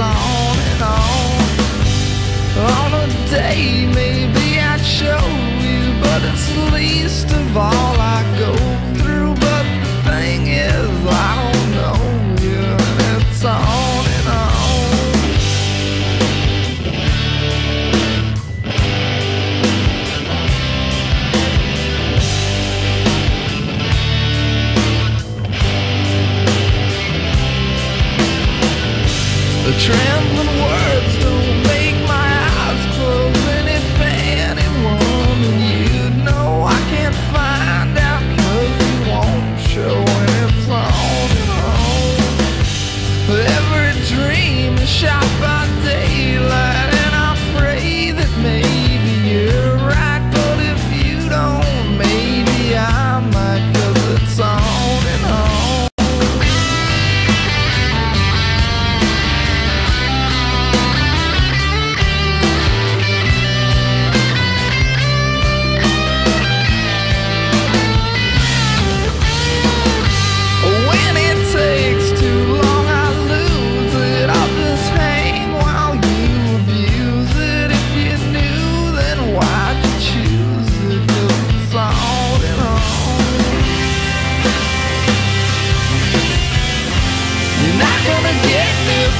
on and on. On a day, maybe I'd show you, but it's least of all. the trend and work.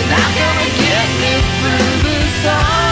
You're not gonna get me through this song